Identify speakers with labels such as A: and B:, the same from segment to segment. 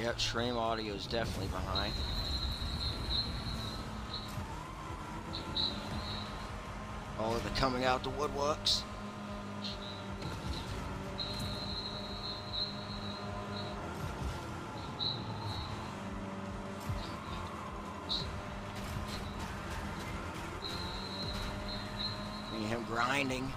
A: Yep, Stream Audio is definitely behind. Oh, All of the coming out the woodworks. Grinding.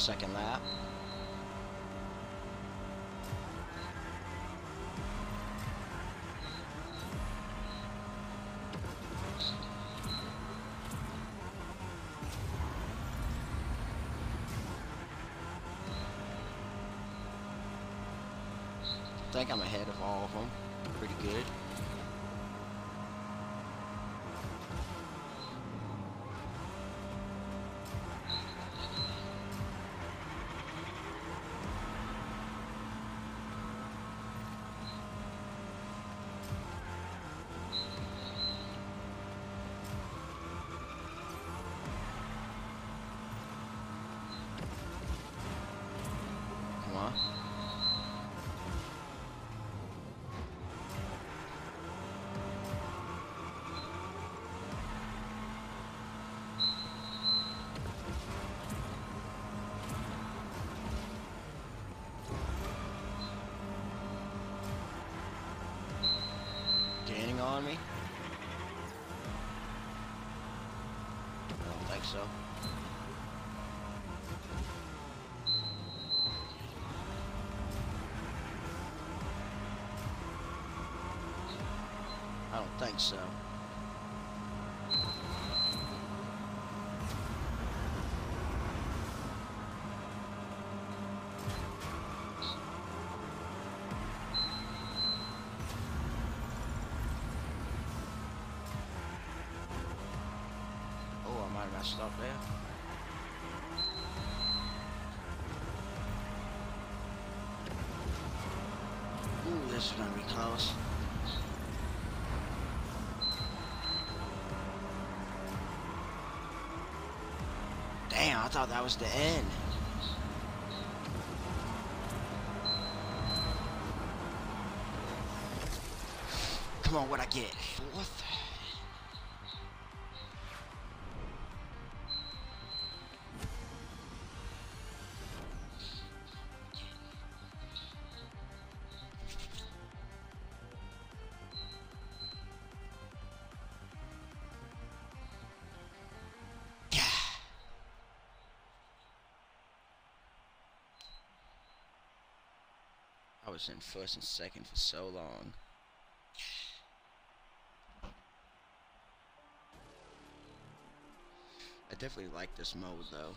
A: Second lap. I think I'm ahead of all of them. Pretty good. Think so. Oh, I might messed up there. Ooh, this is gonna be close. I thought that was the end. Come on, what I get? Fourth? I was in first and second for so long. I definitely like this mode though.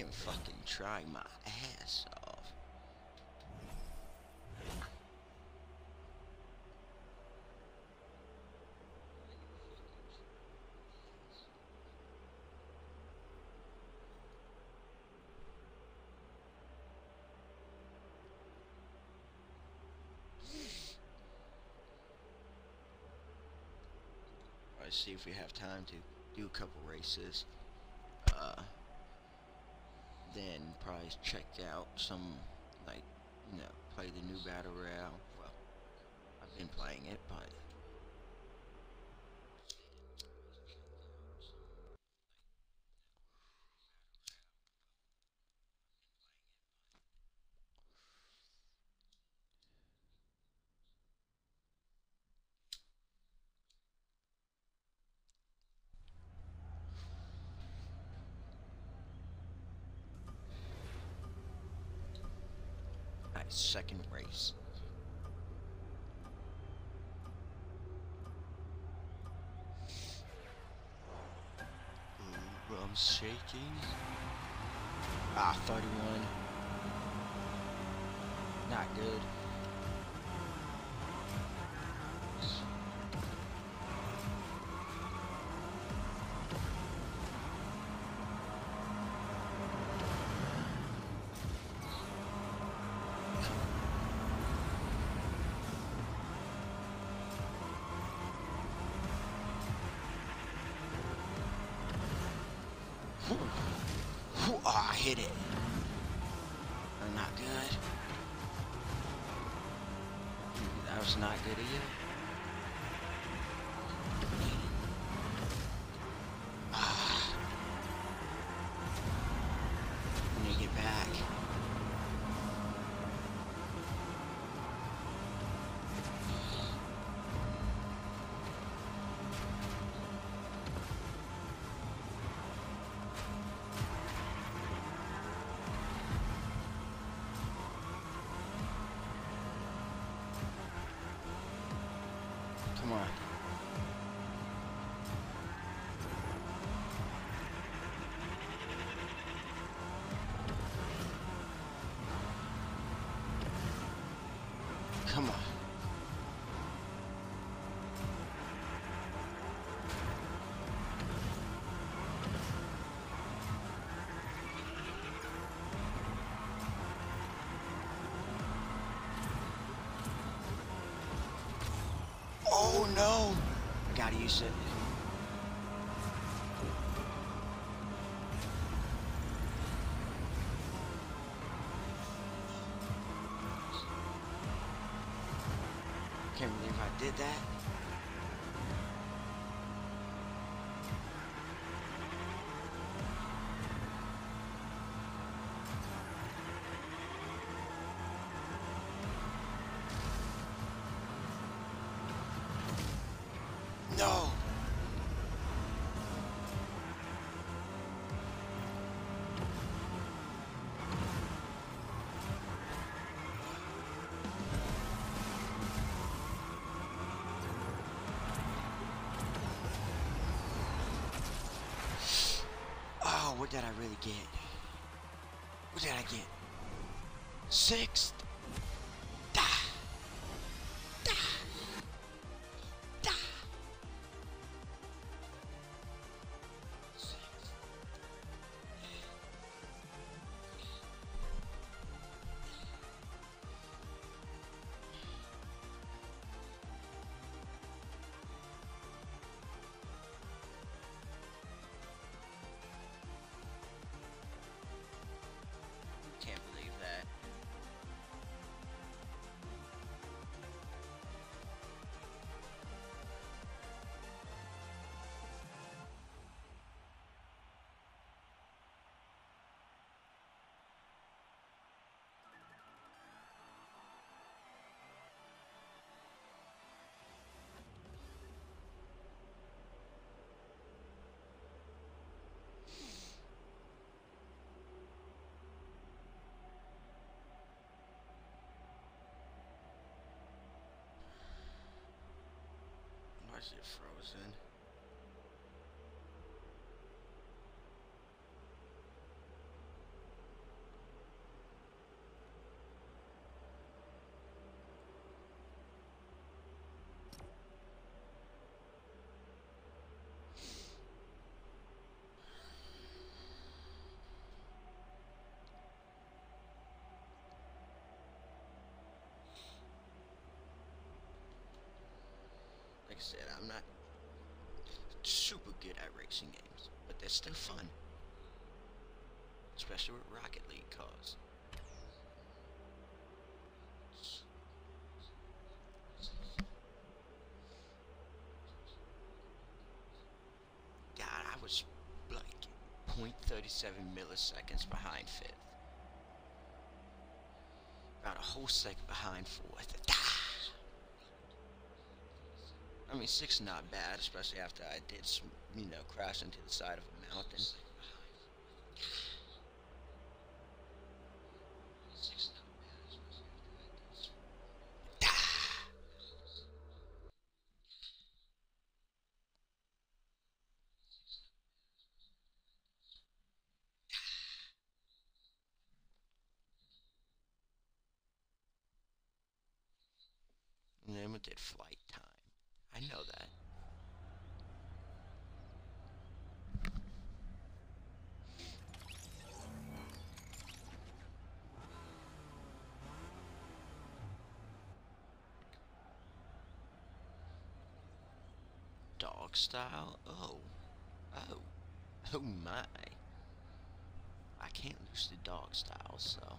A: Am fucking trying my ass off. Let's see if we have time to do a couple races. Then probably check out some, like, you know, play the new battle royale. Well, I've been playing it, but second race. Ooh, I'm shaking. Ah, 31. Not good. Oh, I hit it. Not good. That was not good of Come on. Come on. I gotta use it. Can't believe I did that. What did I really get? What did I get? Sixth? Is it frozen? Like I said, I'm not super good at racing games, but they're still fun. Especially with Rocket League cars. God, I was like 0.37 milliseconds behind fifth. About a whole second behind fourth. I mean, six not bad, especially after I did, some, you know, crash into the side of a mountain. Limited flight time. I know that. Dog style? Oh. Oh. Oh my. I can't lose the dog style, so...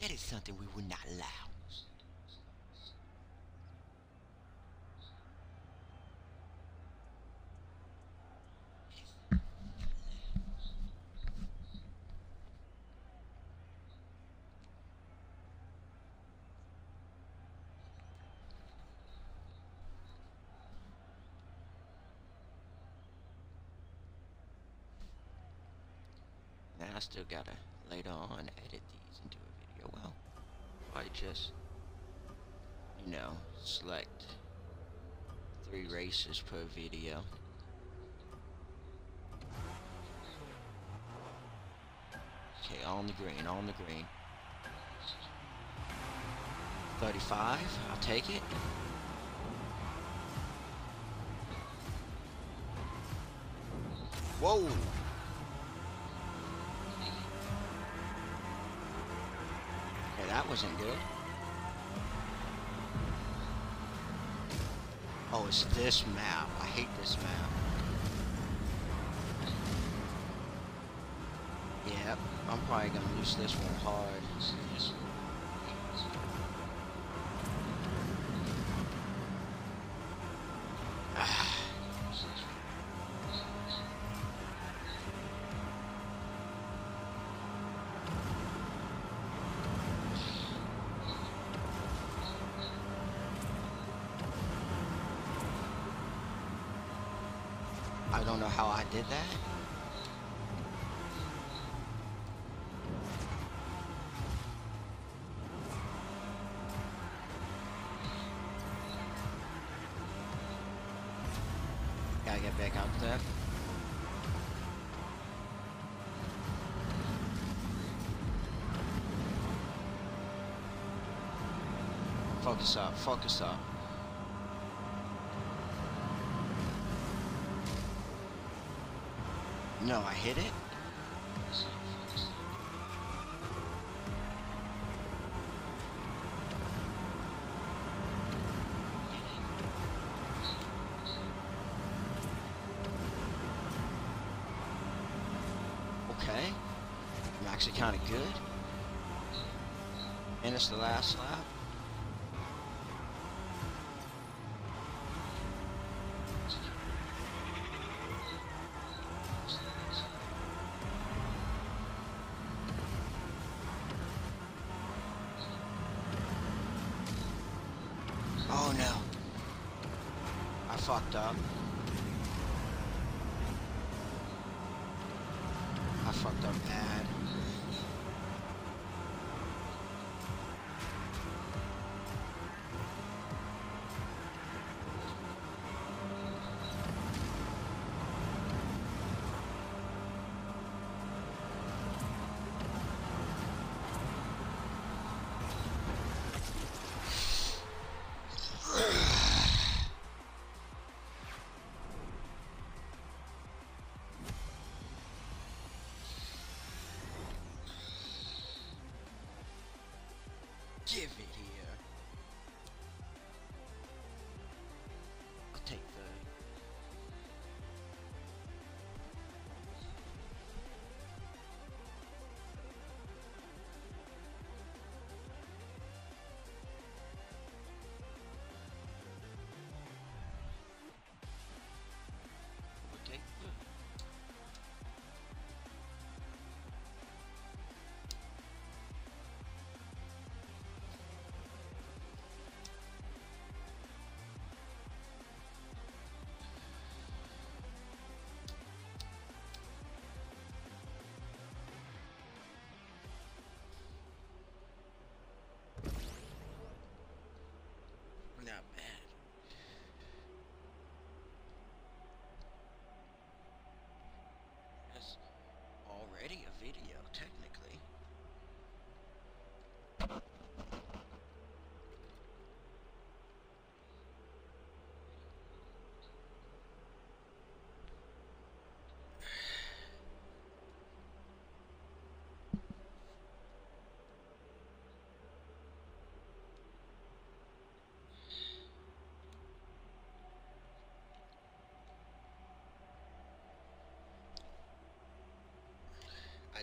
A: That is something we would not allow. Now I still gotta later on edit these into. Well, I just, you know, select three races per video. Okay, on the green, on the green. 35, I'll take it. Whoa! That wasn't good. Oh, it's this map. I hate this map. Yep, I'm probably gonna lose this one hard. Did that. Gotta get back out there. Focus up, focus up. No, I hit it. Okay. I'm actually kind of good. And it's the last lap. Oh no. I fucked up. Give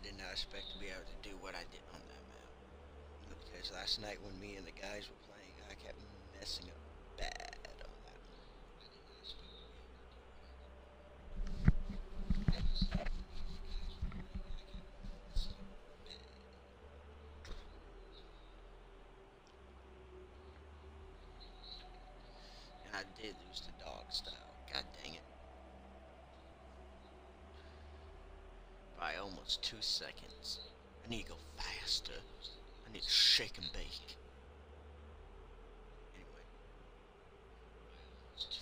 A: did not expect to be able to do what I did on that map. Because last night when me and the guys were playing, I kept messing up bad on that one. I did not expect to be able to do what I did. Last night when me and the guys were playing, I kept messing up bad. And I did lose the dog style. God dang it. By almost two seconds. I need to go faster. I need to shake and bake. Anyway.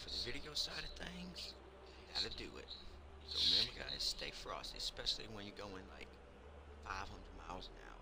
A: For the video side of things, gotta do it. So remember guys, stay frosty, especially when you're going like 500 miles an hour.